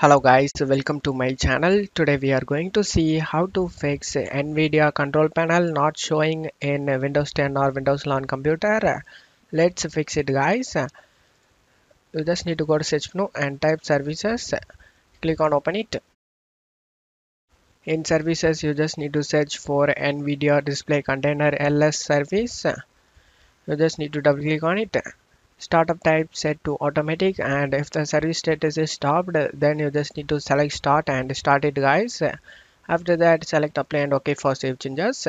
Hello guys, welcome to my channel. Today we are going to see how to fix NVIDIA control panel not showing in Windows 10 or Windows 11 computer. Let's fix it guys. You just need to go to search menu and type services. Click on open it. In services you just need to search for NVIDIA display container LS service. You just need to double click on it startup type set to automatic and if the service status is stopped then you just need to select start and start it guys. After that select apply and ok for save changes.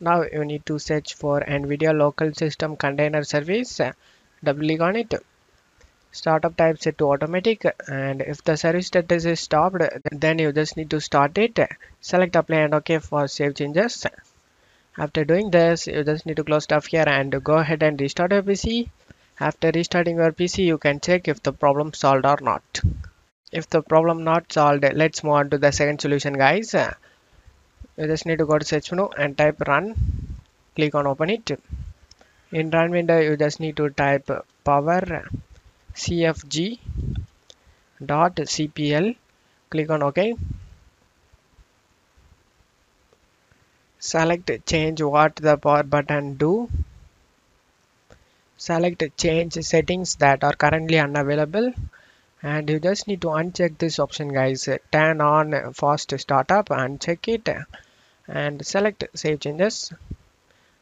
Now you need to search for nvidia local system container service. Double click on it. Startup type set to automatic and if the service status is stopped then you just need to start it. Select apply and ok for save changes. After doing this you just need to close stuff here and go ahead and restart your pc after restarting your PC, you can check if the problem solved or not. If the problem not solved, let's move on to the second solution guys. You just need to go to search menu and type run. Click on open it. In run window, you just need to type power cfg dot cpl. Click on OK. Select change what the power button do select change settings that are currently unavailable. And you just need to uncheck this option guys. Turn on fast startup and check it. And select save changes.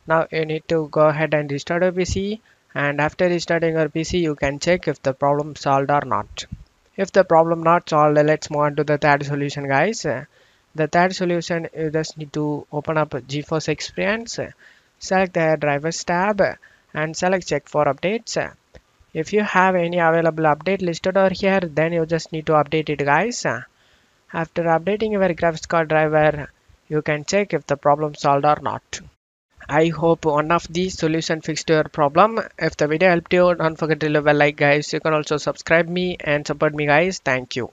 Now you need to go ahead and restart your pc and after restarting your pc you can check if the problem solved or not. If the problem not solved let's move on to the third solution guys. The third solution you just need to open up geforce experience. Select the drivers tab and select check for updates if you have any available update listed over here then you just need to update it guys after updating your graphics card driver you can check if the problem solved or not I hope one of these solution fixed your problem. If the video helped you, don't forget to leave a like guys. You can also subscribe me and support me guys. Thank you.